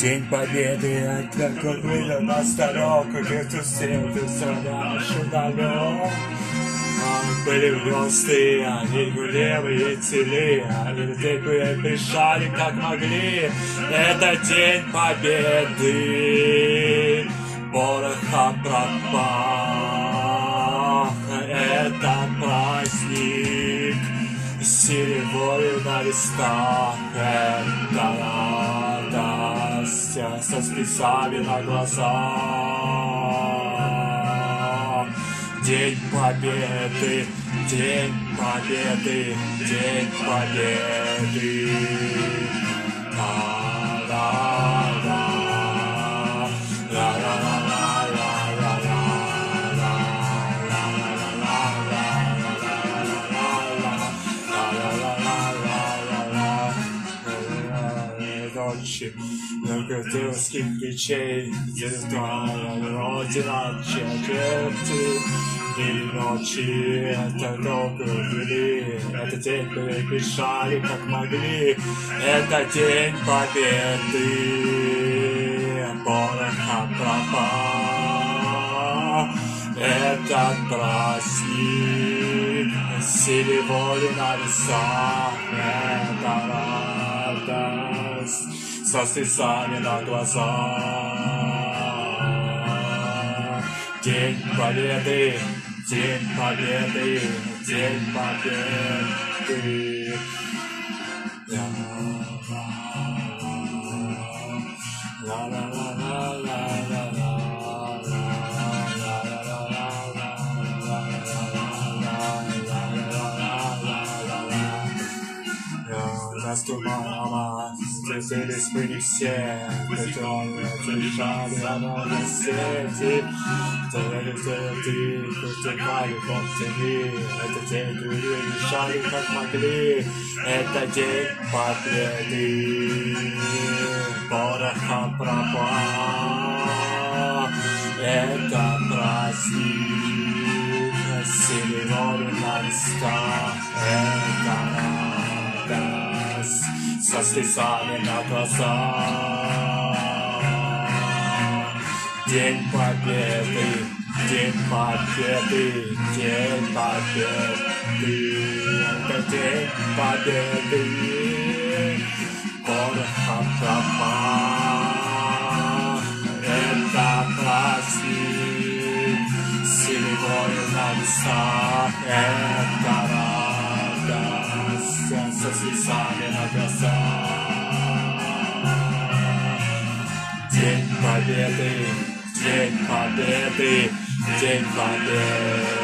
День Победы, от как выйдет на старок, как эту стрел ты стреляешь удален. Были весты, они гулевые цели, они такие бежали, как могли. Это День Победы, пороха пропах, это праздник, сиревой на листах, это радость со слезами на глазах. День Победы, День Победы, День Победы. Ла-ла-ла, ночи, Локотовских печей, Звезда, Родина, четверти, Или ночи, это долго вели, Это день переписали, как могли, Это день победы, Пороха пропал, Этот праздник, Силе воли на весах, Это радость, со слезами на глазах. День Победы, День Победы, День Победы. Наступала, встретились мы не все, которые отъезжали на сети. Стояли в ты, утекали в тени. Это день, люди решали, как могли. Это день победы. Пороха пропал. Это праздник. Синеволи на листах. Это радость со слезами на глазах. День Победы, День Победы, День Победы, это День Победы. Пороха пропал, это праздник, силой на листах, это радость со слезами на глазах. День Победы, День Победы, День Победы.